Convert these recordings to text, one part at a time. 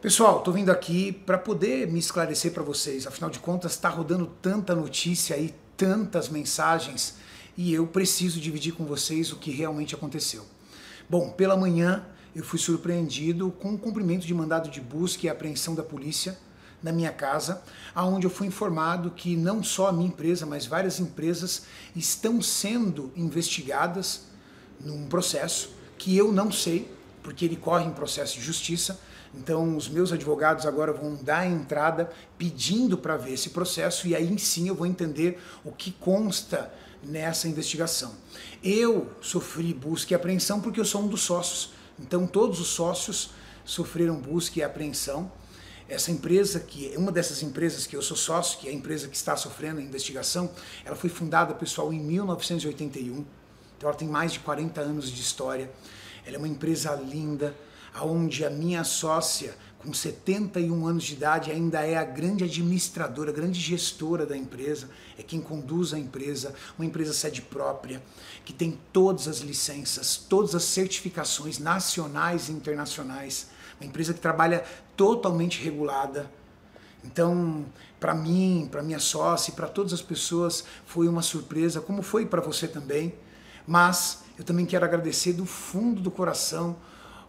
Pessoal, estou vindo aqui para poder me esclarecer para vocês. Afinal de contas, está rodando tanta notícia aí, tantas mensagens, e eu preciso dividir com vocês o que realmente aconteceu. Bom, pela manhã eu fui surpreendido com o cumprimento de mandado de busca e apreensão da polícia na minha casa, aonde eu fui informado que não só a minha empresa, mas várias empresas estão sendo investigadas num processo que eu não sei, porque ele corre em processo de justiça. Então, os meus advogados agora vão dar a entrada pedindo para ver esse processo e aí sim eu vou entender o que consta nessa investigação. Eu sofri busca e apreensão porque eu sou um dos sócios. Então, todos os sócios sofreram busca e apreensão essa empresa, que é uma dessas empresas que eu sou sócio, que é a empresa que está sofrendo a investigação, ela foi fundada, pessoal, em 1981. Então ela tem mais de 40 anos de história. Ela é uma empresa linda, aonde a minha sócia, com 71 anos de idade, ainda é a grande administradora, a grande gestora da empresa, é quem conduz a empresa, uma empresa sede própria, que tem todas as licenças, todas as certificações nacionais e internacionais uma empresa que trabalha totalmente regulada. Então, para mim, para minha sócia e para todas as pessoas, foi uma surpresa, como foi para você também. Mas eu também quero agradecer do fundo do coração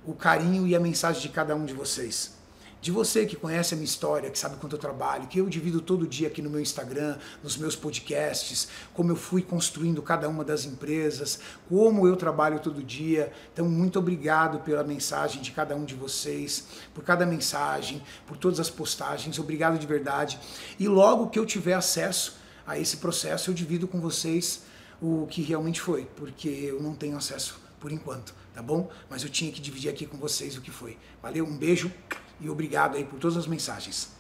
o carinho e a mensagem de cada um de vocês de você que conhece a minha história, que sabe quanto eu trabalho, que eu divido todo dia aqui no meu Instagram, nos meus podcasts, como eu fui construindo cada uma das empresas, como eu trabalho todo dia. Então, muito obrigado pela mensagem de cada um de vocês, por cada mensagem, por todas as postagens. Obrigado de verdade. E logo que eu tiver acesso a esse processo, eu divido com vocês o que realmente foi, porque eu não tenho acesso por enquanto, tá bom? Mas eu tinha que dividir aqui com vocês o que foi. Valeu, um beijo e obrigado aí por todas as mensagens.